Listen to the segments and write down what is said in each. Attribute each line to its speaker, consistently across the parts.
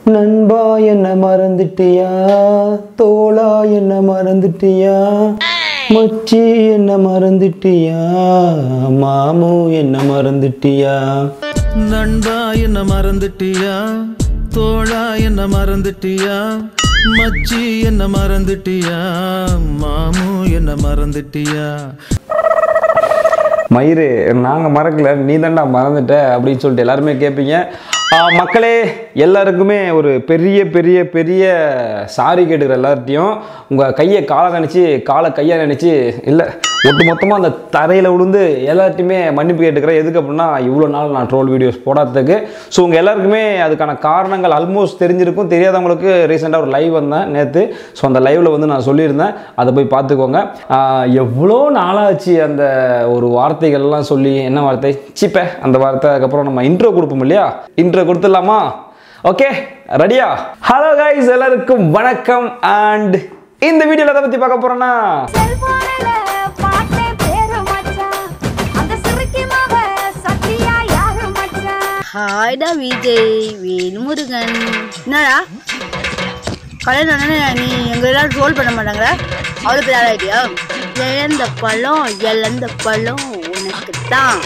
Speaker 1: நண்பா என்ன மறந்துட்டியா? தோளா என்ன மறந்துட்டியா? மச்சி என்ன மறந்துட்டியா? மாமு என்ன மறந்துட்டியா?
Speaker 2: நண்பா என்ன மறந்துட்டியா? தோழா என்ன மறந்துட்டியா? மச்சி என்ன மறந்துட்டியா? மாமு என்ன மறந்துட்டியா?
Speaker 1: மயிறு நாங்கள் மறக்கல நீ தாண்டா மறந்துட்ட அப்படின்னு சொல்லிட்டு எல்லாருமே கேட்பீங்க மக்களே எல்லாருக்குமே ஒரு பெரிய பெரிய பெரிய சாரி கேட்டுக்கிற எல்லார்ட்டையும் உங்கள் கையை காலை நினச்சி காலை கையை நினச்சி இல்லை ஒட்டு மொத்தமாக அந்த தரையில் விழுந்து எல்லாத்தையுமே மன்னிப்பு கேட்டுக்கிறேன். எதுக்கு அப்படின்னா இவ்வளோ நாள் நான் ட்ரோல் வீடியோஸ் போடாததுக்கு. ஸோ உங்கள் எல்லாருக்குமே அதுக்கான காரணங்கள் ஆல்மோஸ்ட் தெரிஞ்சிருக்கும். தெரியாதவங்களுக்கு ரீசெண்டாக ஒரு லைவ் வந்தேன் நேற்று ஸோ அந்த லைவில் வந்து நான் சொல்லியிருந்தேன். அதை போய் பார்த்துக்கோங்க. எவ்வளோ நாளாச்சு அந்த ஒரு வார்த்தைகள்லாம் சொல்லி என்ன வார்த்தை? சிப்பே அந்த வார்த்தை அதுக்கப்புறம் நம்ம இன்ட்ரோ கொடுப்போம் இல்லையா? இன்ட்ரோ கொடுத்துடலாமா? ஓகே ரெடியா ஹலோ கைஸ் எல்லாருக்கும் வணக்கம். அண்ட் இந்த வீடியோவில் எதை பற்றி பார்க்க போகிறோன்னா
Speaker 3: ஹாய்டா விஜய் வேல்முருகன் என்னடா? கல்யாணம் உடனே நீ எங்களெல்லாம் ரோல் பண்ண மாட்டாங்களா? அவ்வளோ பெரிய ஆளாயிட்டியா? இழந்த பழம் இழந்த பழம் உனக்கு தான்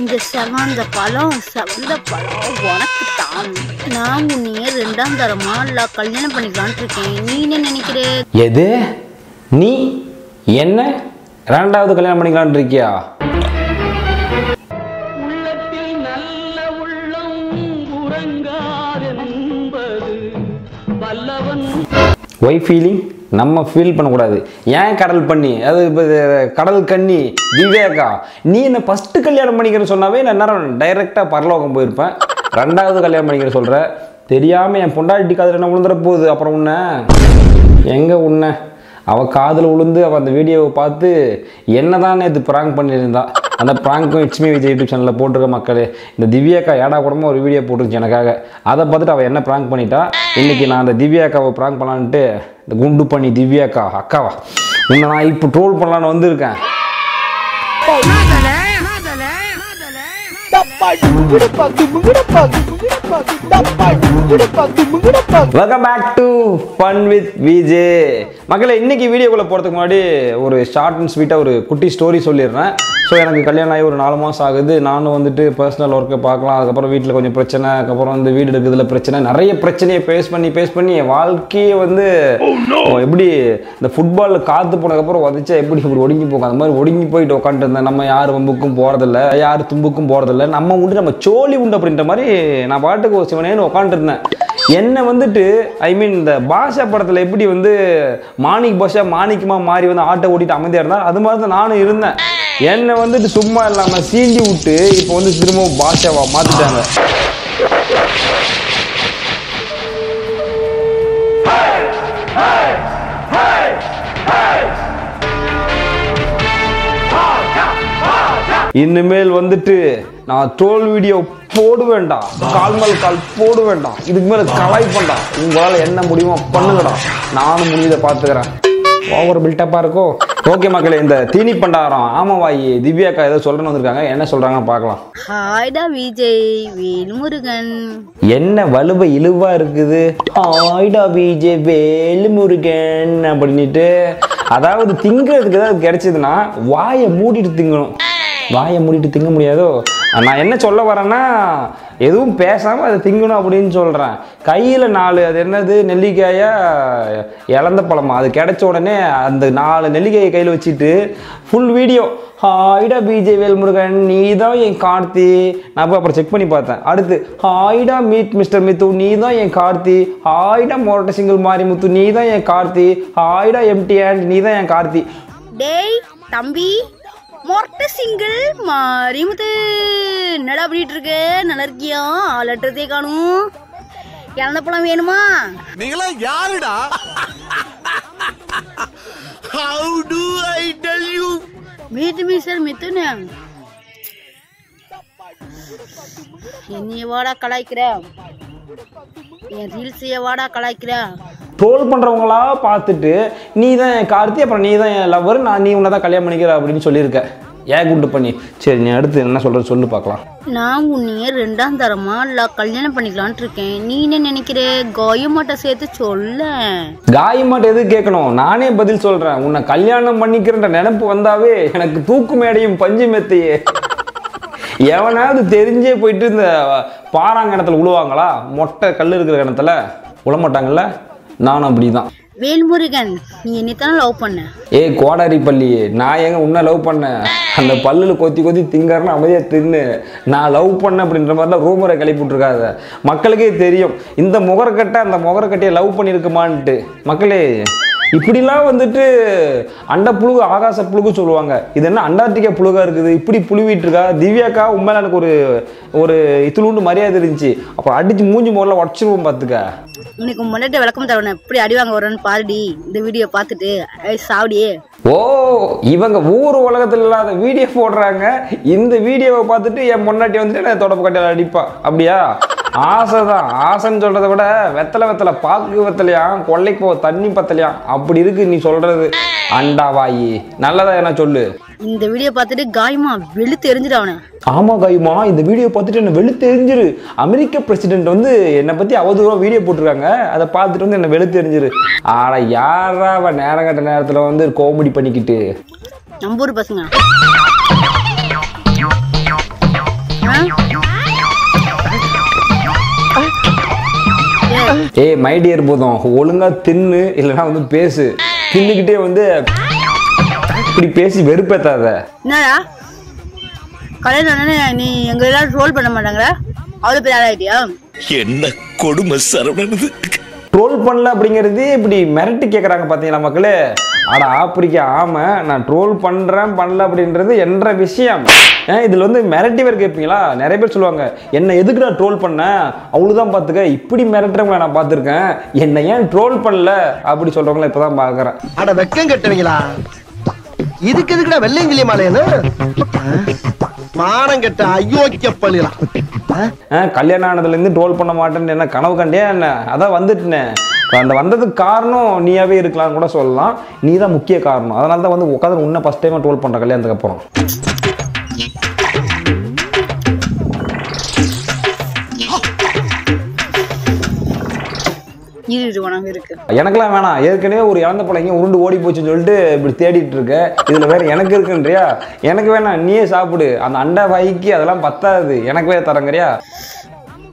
Speaker 3: இந்த செவந்த பழம் செவந்த பழம் உனக்கு தான் நான் உன்னைய ரெண்டாம் தரமா இல்லை கல்யாணம் பண்ணிக்கலான் இருக்கேன். நீ என்ன நினைக்கிற?
Speaker 1: எது? நீ என்ன? ரெண்டாவது கல்யாணம் பண்ணிக்கலான்னு இருக்கியா? ஒய் ஃபீலிங் நம்ம ஃபீல் பண்ணக்கூடாது. ஏன் கடல் பண்ணி? அது இப்போ கடல் கண்ணி விவேகா. நீ என்ன ஃபஸ்ட்டு கல்யாணம் பண்ணிக்கிறேன்னு சொன்னாவே நான் நேரம் டைரெக்டாக பரலோகம் போயிருப்பேன். ரெண்டாவது கல்யாணம் பண்ணிக்கிற சொல்கிற தெரியாமல் என் பொண்டாட்டி காதில் என்ன விழுந்துற போகுது? அப்புறம் உன்ன? எங்கே உன்ன? அவள் காதில் விழுந்து அவள் அந்த வீடியோவை பார்த்து என்ன தான் நேற்று ப்ராங்க் பண்ணியிருந்தா. அந்த ப்ராங்க்கும் இட்ஸ்மி விஜய் யூடியூப் சேனலில் போட்டிருக்க மக்களே இந்த திவ்யாக்கா ஏடா கூடமாக ஒரு வீடியோ போட்டுருச்சு எனக்காக. அதை பார்த்துட்டு அவள் என்ன ப்ராங்க் பண்ணிட்டா? இன்னைக்கு நான் அந்த திவ்யாக்காவை ப்ராங்க் பண்ணலான்ட்டு இந்த குண்டு பண்ணி திவ்யாக்கா அக்காவா உன்னை நான் இப்போ ட்ரோல் பண்ணலான்னு வந்திருக்கேன். Welcome back to fun with VJ மக்களை இன்னைக்கு வீடியோக்குள்ளே போகிறதுக்கு முன்னாடி ஒரு ஷார்ட் அண்ட் ஸ்வீட்டாக ஒரு குட்டி ஸ்டோரி சொல்லிடுறேன். ஸோ எனக்கு கல்யாணம் ஆகி ஒரு நாலு மாதம் ஆகுது. நானும் வந்துட்டு பர்சனல் ஒர்க்கை பார்க்கலாம். அதுக்கப்புறம் வீட்டில் கொஞ்சம் பிரச்சனை. அதுக்கப்புறம் வந்து வீடு எடுக்கிறதுல பிரச்சனை. நிறைய பிரச்சனையை ஃபேஸ் பண்ணி ஃபேஸ் பண்ணி என் வாழ்க்கையை வந்து எப்படி இந்த ஃபுட்பாலில் காற்று போனதுக்கப்புறம் உதச்சா எப்படி இப்படி ஒடுங்கி போகும்? அந்த மாதிரி ஒடுங்கி போயிட்டு உட்காந்துட்டு இருந்தேன் நம்ம யார் வம்புக்கும் போகிறதில்ல யார் தும்புக்கும் போகிறதில்ல நம்ம உண்டு நம்ம சோழி உண்டு அப்படின்ற மாதிரி நான் பாட்டுக்கு ஒரு சிவனேன்னு உட்காந்துருந்தேன். என்னை வந்துட்டு ஐ மீன் இந்த பாஷா படத்தில் எப்படி வந்து மாணிக் பாஷா மாணிக்கமாக மாறி வந்து ஆட்டை ஓட்டிட்டு அமைதியாக இருந்தால் அது மாதிரி தான் நானும் இருந்தேன். என்னை வந்துட்டு சும்மா இல்லாமல் சீண்டி விட்டு இப்போ வந்து திரும்பவும் பாஷாவா மாற்றிட்டாங்க இனிமேல் வந்துட்டு நான் ட்ரோல் வீடியோ போட வேண்டாம் கால் மேல் கால் போட வேண்டாம் இதுக்கு மேல கலாய் பண்ணா உங்களால என்ன முடியுமோ பண்ணுங்கடா. நானும் முடிஞ்சதை பார்த்துக்கிறேன். ஓவர் பில்டப்பா இருக்கும் ஓகே மக்களே இந்த தீனி பண்டாரம் ஆமாவாயி திவ்யாக்கா ஏதோ சொல்றேன்னு வந்திருக்காங்க. என்ன சொல்றாங்கன்னு பார்க்கலாம்.
Speaker 3: ஹாய்டா விஜய் வேல்முருகன்.
Speaker 1: என்ன வலுவ இழுவா இருக்குது? ஆய்டா பிஜே வேலுமுருகன் அப்படின்ட்டு அதாவது திங்கிறதுக்கு ஏதாவது கிடைச்சதுன்னா வாயை மூடிட்டு திங்கணும். வாயை மூடிட்டு திங்க முடியாதோ? நான் என்ன சொல்ல வரேன்னா எதுவும் பேசாமல் அதை திங்கணும் அப்படின்னு சொல்கிறேன் கையில் நாலு அது என்னது? நெல்லிக்காயா இழந்த பழமா? அது கிடைச்ச உடனே அந்த நாலு நெல்லிக்காயை கையில் வச்சுட்டு ஃபுல் வீடியோ ஹாய்டா பிஜே வேல்முருகன் நீ தான் என் கார்த்தி. நான் போய் அப்புறம் செக் பண்ணி பார்த்தேன். அடுத்து ஹாய்டா மீட் மிஸ்டர் மித்து நீ தான் என் கார்த்தி. ஹாய்டா மோரட்ட சிங்கிள் மாரி முத்து நீ தான் என் கார்த்தி. ஹாய்டா எம்டி ஹேண்ட் நீ தான் என் கார்த்தி.
Speaker 3: டேய் தம்பி. மொட்டை சிங்கிள் மாரிமுத்து என்னடா பண்ணிட்டு இருக்க நல்லா இருக்கியா காணும். இறந்த பழம் வேணுமா?
Speaker 2: நீங்களா யாருடா? How do I tell you
Speaker 3: மீட்டு மீசல் மித்துன்னு. என்னைய வாடா கலாய்க்கிற. என் ரீல்ஸைய வாடா கலாய்க்கிற.
Speaker 1: ட்ரோல் பண்ணுறவங்களா பார்த்துட்டு நீ தான் என் கார்த்தி அப்புறம் நீ தான் என் லவ்வர் நான் நீ உன்னை தான் கல்யாணம் பண்ணிக்கிற அப்படின்னு சொல்லியிருக்க. ஏன் குண்டு பண்ணி? சரி நீ அடுத்து என்ன சொல்கிறது சொல்லு பார்க்கலாம்.
Speaker 3: நான் உன்னைய ரெண்டாம் தரமா இல்ல கல்யாணம் பண்ணிக்கலான்ட்டு இருக்கேன். நீ என்ன நினைக்கிற? காயமாட்ட சேர்த்து சொல்ல.
Speaker 1: காயமாட்ட எது கேட்கணும்? நானே பதில் சொல்கிறேன் உன்னை கல்யாணம் பண்ணிக்கிறன்ற நினைப்பு வந்தாவே எனக்கு தூக்கு மேடையும் பஞ்சு மெத்தையே. எவனாவது தெரிஞ்சே போயிட்டு இந்த பாறாங்கணத்துல உழுவாங்களா? மொட்டை கல் இருக்கிற கிணத்துல? நானும் அப்படிதான்.
Speaker 3: வேல்முருகன் நீ என்னைத்தானே லவ் பண்ண?
Speaker 1: ஏய் கோடாரி பள்ளி நான் எங்க உன்னை லவ் பண்ணேன் அந்த பல்லுல கொத்தி கொத்தி திங்கறனா அமைதியா தின்னு நான் லவ் பண்ண அப்படின்ற மாதிரிலாம் ரூமரை கிளப்பி விட்ருக்காத மக்களுக்கே தெரியும் இந்த முகரக்கட்டை அந்த முகரக்கட்டையை லவ் பண்ணியிருக்குமான்ட்டு. மக்களே இப்படிலாம் வந்துட்டு அண்ட புழுகு ஆகாச புழுகு சொல்லுவாங்க. இது என்ன அண்டார்டிகா புழுகா இருக்குது? இப்படி புழுவிட்டு இருக்கா? திவ்யாக்கா உண்மையில எனக்கு ஒரு ஒரு இத்துளுண்டு மரியாதை இருந்துச்சு. அப்புறம் அடிச்சு மூஞ்சி முதல்ல உடச்சிருவோம் பார்த்துக்க.
Speaker 3: உனக்கு முன்னாடி விளக்கம் தரணும் எப்படி அடி வாங்க வரேன்னு பாருடி. இந்த வீடியோ பார்த்துட்டு சாவடியே
Speaker 1: ஓ இவங்க ஊர் உலகத்தில் இல்லாத வீடியோ போடுறாங்க. இந்த வீடியோவை பார்த்துட்டு என் முன்னாடி வந்துட்டு என்ன தொடப்பு கட்டையில் அடிப்பா. அப்படியா? ஆசை தான் ஆசைன்னு சொல்றதை விட வெத்தலை வெத்தலை பாக்கு வெத்தலையாம் கொள்ளைக்கு போ தண்ணி பத்தலையாம் அப்படி இருக்கு நீ சொல்றது. அண்டாவாயி நல்லதா என்ன சொல்லு.
Speaker 3: இந்த வீடியோ பார்த்துட்டு காயமா வெளுத்து எரிஞ்சிடு அவனை.
Speaker 1: ஆமா காயுமா இந்த வீடியோ பார்த்துட்டு என்ன வெளுத்து தெரிஞ்சிரு அமெரிக்க பிரசிடென்ட் வந்து என்னை பத்தி அவதூறா வீடியோ போட்டிருக்காங்க. அதை பார்த்துட்டு வந்து என்ன வெளுத்து தெரிஞ்சிரு ஆனா யாரா அவன் நேரம் கட்ட நேரத்துல வந்து காமெடி பண்ணிக்கிட்டு?
Speaker 3: நம்பூர் பசங்க. ஏய்,
Speaker 1: மை டியர் பூதம். ஒழுங்கா தின்னு இல்லைன்னா வந்து பேசு. தின்னுக்கிட்டே வந்து இப்படி பேசி வெறுப்பேத்தாத.
Speaker 3: என்னடா? கல்யாணம் நீ எங்க எல்லாரும் ரோல் பண்ண மாட்டாங்களா அவ்வளோ பேர் ஆளாயிட்டியா?
Speaker 2: என்ன கொடுமை சரவணனது
Speaker 1: ட்ரோல் பண்ணல அப்படிங்கிறது இப்படி மிரட்டி கேட்குறாங்க பார்த்தீங்களா மக்களே? அட ஆப்பிரிக்கா ஆமா நான் ட்ரோல் பண்ணுறேன் பண்ணல அப்படின்றது என்ற விஷயம். ஏன் இதில் வந்து மிரட்டி வேறு கேட்பீங்களா நிறைய பேர் சொல்லுவாங்க என்னை எதுக்கு நான் ட்ரோல் பண்ணேன் அவ்வளோதான் பார்த்துக்க இப்படி மிரட்டுறவங்கள நான் பார்த்துருக்கேன் என்னை ஏன் ட்ரோல் பண்ணல? அப்படி சொல்கிறவங்கள இப்போ தான் பார்க்குறேன்
Speaker 4: அட வெக்கம் கட்டுவீங்களா? இதுக்கு எதுக்குடா வெள்ளையங்கிலி மாலையனு மானம் கெட்ட அயோக்கிய பள்ளிலாம்
Speaker 1: ஆ, கல்யாணம் ஆனதுலேருந்து ட்ரோல் பண்ண மாட்டேன்னு என்ன கனவு கண்டியா என்ன? அதான் வந்துட்டேன். அந்த வந்ததுக்கு காரணம் நீயாவே இருக்கலாம் கூட சொல்லலாம். நீ தான் முக்கிய காரணம். அதனால தான் வந்து உட்காந்து உன்னை ஃபஸ்ட் டைம் ட்ரோல் பண்ணுற கல்யாணத்துக்கு அப்புறம்.
Speaker 3: இரு இருக்கு.
Speaker 1: எனக்கெல்லாம் வேணாம். ஏற்கனவே ஒரு இழந்த பிள்ளைங்க உருண்டு ஓடி போச்சுன்னு சொல்லிட்டு இப்படி தேடிட்டு இருக்க. இதுல வேற எனக்கு இருக்குன்றியா? எனக்கு வேணாம். நீயே சாப்பிடு. அந்த அண்டா வாய்க்கு அதெல்லாம் பத்தாது. எனக்கு வேற தரங்கறியா?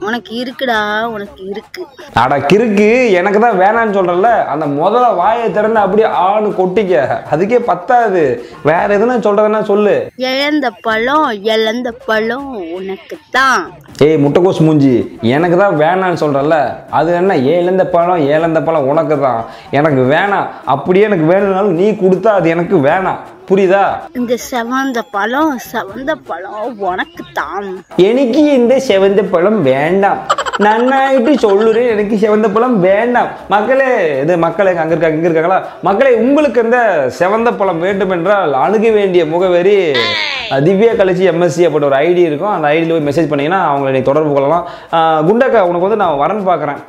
Speaker 3: உனக்கு இருக்குடா உனக்கு இருக்கு.
Speaker 1: அட கிறுக்கு எனக்கு தான் வேணான்னு சொல்றேன்ல அந்த முதல்ல வாயை திறந்து அப்படியே ஆணு கொட்டிக்க. அதுக்கே பத்தாது. வேற எதுனா சொல்றதுன்னா சொல்லு.
Speaker 3: இழந்த பழம் இழந்த பழம் உனக்கு தான்
Speaker 1: ஏய் முட்டைக்கோஸ் மூஞ்சி. எனக்கு தான் வேணான்னு சொல்கிறல்ல அது என்ன? ஏழந்த பழம் ஏழந்த பழம் உனக்கு தான் எனக்கு வேணாம். அப்படியே எனக்கு வேணும்னாலும் நீ கொடுத்தா அது எனக்கு வேணாம். புரியுதா?
Speaker 3: இந்த செவந்த பழம் செவந்த பழம் உனக்கு தான்
Speaker 1: எனக்கு இந்த செவந்த பழம் வேண்டாம். நன்னாயிட்டு சொல்லுறேன் எனக்கு செவந்த பழம் வேண்டாம். மக்களே இது மக்களே அங்கே இருக்காங்க இங்கே இருக்காங்களா? மக்களே உங்களுக்கு இந்த செவந்த பழம் வேண்டும் என்றால் அணுக வேண்டிய முகவரி திவ்யா கழிச்சி எம்எஸ்சி அப்படி ஒரு ஐடி இருக்கும். அந்த ஐடியில் போய் மெசேஜ் பண்ணீங்கன்னா அவங்களை தொடர்பு கொள்ளலாம். குண்டக்கா உனக்கு வந்து நான் வரன் பார்க்குறேன்.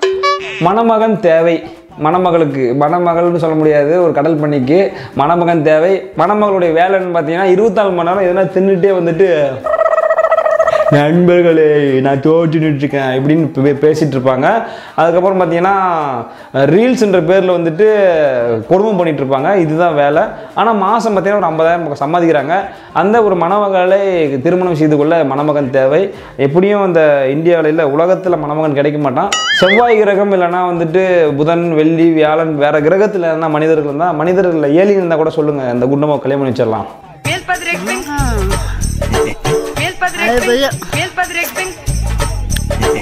Speaker 1: மணமகன் தேவை. மணமகளுக்கு மணமகள்னு சொல்ல முடியாது ஒரு கடல் பண்ணிக்கு மணமகன் தேவை. மணமகளுடைய வேலைன்னு பார்த்தீங்கன்னா இருபத்தாலு மணி நேரம் எதனா தின்னுட்டே வந்துட்டு நண்பர்களே நான் தோற்று நின்றுருக்கேன் இப்படின்னு பே- இருப்பாங்க அதுக்கப்புறம் பார்த்தீங்கன்னா ரீல்ஸுன்ற பேரில் வந்துட்டு குடும்பம் பண்ணிட்டு இருப்பாங்க இதுதான் வேலை. ஆனால் மாதம் பார்த்தீங்கன்னா ஒரு ஐம்பதாயிரம் சம்பாதிக்கிறாங்க. அந்த ஒரு மணமகளை திருமணம் செய்து கொள்ள மணமகன் தேவை. எப்படியும் அந்த இந்தியாவில் இல்லை உலகத்தில் மணமகன் கிடைக்க மாட்டான். செவ்வாய் கிரகம் இல்லைன்னா வந்துட்டு புதன் வெள்ளி வியாழன் வேறு கிரகத்தில் இருந்தால் மனிதர்கள் இருந்தால் மனிதர்கள் ஏலியன் இருந்தால் கூட சொல்லுங்கள் இந்த குண்டமாக கல்யாணம் பண்ணி வச்சிடலாம்.
Speaker 3: அது பெரிய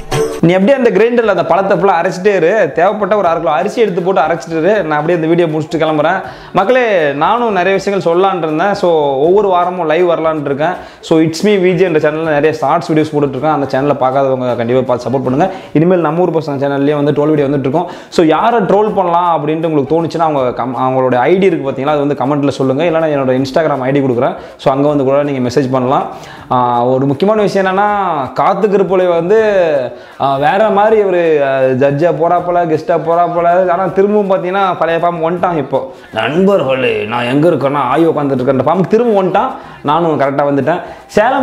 Speaker 1: நீ அப்படியே அந்த கிரைண்டரில் அந்த பழத்தை ஃபுல்லாக அரைச்சிட்டே இரு. தேவைப்பட்ட ஒரு அரை கிலோ அரிசி எடுத்து போட்டு அரைச்சிட்டு இரு. நான் அப்படியே இந்த வீடியோ முடிச்சுட்டு கிளம்புறேன். மக்களே நானும் நிறைய விஷயங்கள் சொல்லலான் இருந்தேன். ஸோ ஒவ்வொரு வாரமும் லைவ் வரலான் இருக்கேன். ஸோ இட்ஸ் மீ விஜே என்ற சேனலில் நிறைய ஷார்ட்ஸ் வீடியோஸ் போட்டுட்ருக்கேன். அந்த சேனலில் பார்க்காதவங்க கண்டிப்பாக பார்த்து சப்போர்ட் பண்ணுங்கள் இனிமேல் நம்ம ஊர் பசங்க சேனல்லேயே வந்து ட்ரோல் வீடியோ வந்துட்டு இருக்கோம் ஸோ யாரை ட்ரோல் பண்ணலாம் அப்படின்ட்டு உங்களுக்கு தோணுச்சுன்னா அவங்க கம் அவங்களோட ஐடி இருக்குது பார்த்தீங்களா அது வந்து கமெண்ட்டில் சொல்லுங்கள் இல்லைனா என்னோட இன்ஸ்டாகிராம் ஐடி கொடுக்குறேன். ஸோ அங்கே வந்து கூட நீங்கள் மெசேஜ் பண்ணலாம். ஒரு முக்கியமான விஷயம் என்னென்னா காத்துக்கிருப்பலை வந்து வேற மாதிரி ஒரு ஜட்ஜாக போகிறாப்பல கெஸ்ட்டாக போகிறாப்பல ஆனால் திரும்பவும் பார்த்தீங்கன்னா பழைய ஃபார்ம் வந்துட்டான் இப்போ. நண்பர்களே நான் எங்கே இருக்கேன்னா ஆய்வு உட்காந்துட்டு இருக்கேன். ஃபார்ம் திரும்ப வந்துட்டான். நானும் கரெக்டாக வந்துட்டேன்.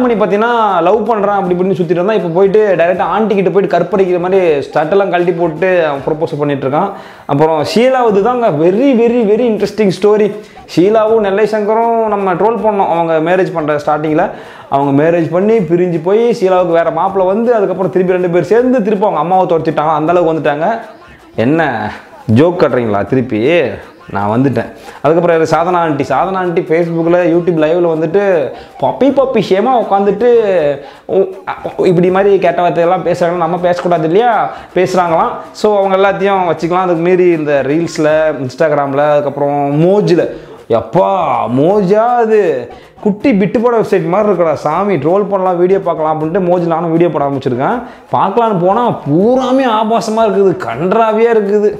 Speaker 1: பண்ணி பார்த்தீங்கன்னா லவ் பண்ணுறான் அப்படி இப்படின்னு சுற்றிட்டு இருந்தால் இப்போ போயிட்டு டைரெக்டாக ஆண்டி கிட்ட போயிட்டு கற்பழிக்கிற மாதிரி ஸ்டட்டெல்லாம் கழட்டி போட்டு ப்ரொப்போஸ் பண்ணிட்டு அப்புறம் ஷீலாவது தாங்க very very very interesting story ஷீலாவும் Nellai சங்கரும் நம்ம ட்ரோல் பண்ணோம். அவங்க மேரேஜ் பண்ணுற ஸ்டார்டிங்கில் அவங்க மேரேஜ் பண்ணி பிரிஞ்சு போய் ஷீலாவுக்கு வேறு மாப்பிள்ளை வந்து அதுக்கப்புறம் திருப்பி ரெண்டு பேர் சேர்ந்து திருப்பி அவங்க அம்மாவை துரத்திட்டாங்க. அந்த அளவுக்கு வந்துட்டாங்க. என்ன? ஜோக் கட்டுறீங்களா திருப்பி? நான் வந்துட்டேன். அதுக்கப்புறம் சாதனா ஆண்டி சாதனா ஆண்டி ஃபேஸ்புக்கில் யூடியூப் லைவில் வந்துட்டு பப்பி பப்பி ஷேமாக உட்காந்துட்டு இப்படி மாதிரி கெட்ட வார்த்தையெல்லாம் பேசுகிறாங்க நம்ம பேசக்கூடாது இல்லையா? பேசுகிறாங்களாம் ஸோ அவங்க எல்லாத்தையும் வச்சுக்கலாம். அதுக்கு மீறி இந்த ரீல்ஸில் இன்ஸ்டாகிராமில் அதுக்கப்புறம் மோஜில் எப்பா மோஜா அது. குட்டி பிட்டு போட வெப்சைட் மாதிரி இருக்கடா. சாமி ட்ரோல் பண்ணலாம் வீடியோ பார்க்கலாம் அப்படின்ட்டு மோஜி நானும் வீடியோ போட ஆரம்பிச்சிருக்கேன். பார்க்கலான்னு போனால் பூராமே ஆபாசமாக இருக்குது. கன்றாவியாக இருக்குது.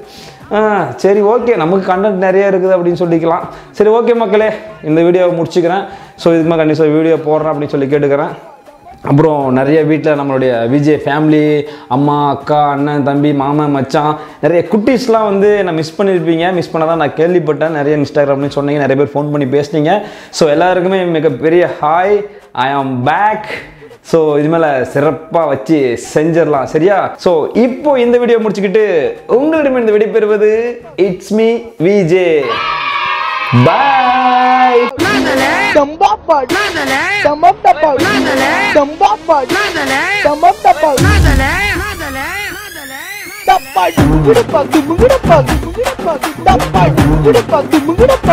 Speaker 1: சரி ஓகே நமக்கு கண்டென்ட் நிறைய இருக்குது அப்படின்னு சொல்லிக்கலாம். சரி ஓகே மக்களே. இந்த வீடியோவை முடிச்சுக்கிறேன். ஸோ இதுக்கு கண்டிப்பாக வீடியோ போடுறேன் அப்படின்னு சொல்லி கேட்டுக்கிறேன். அப்புறம் நிறைய வீட்டில் நம்மளுடைய விஜய் ஃபேமிலி அம்மா அக்கா அண்ணன் தம்பி மாமன் மச்சான் நிறைய குட்டீஸ்லாம் வந்து நான் மிஸ் பண்ணியிருப்பீங்க. மிஸ் பண்ணதான் நான் கேள்விப்பட்டேன். நிறைய இன்ஸ்டாகிராம்னு சொன்னீங்க. நிறைய பேர் ஃபோன் பண்ணி பேசுனீங்க. ஸோ எல்லாருக்குமே மிகப்பெரிய ஹாய் ஐ ஆம் பேக் ஸோ இது மேலே சிறப்பாக வச்சு செஞ்சிடலாம் சரியா? ஸோ இப்போ இந்த வீடியோ முடிச்சுக்கிட்டு உங்களிடம் இந்த விடை பெறுவது it's me VJ bye
Speaker 5: Tapa,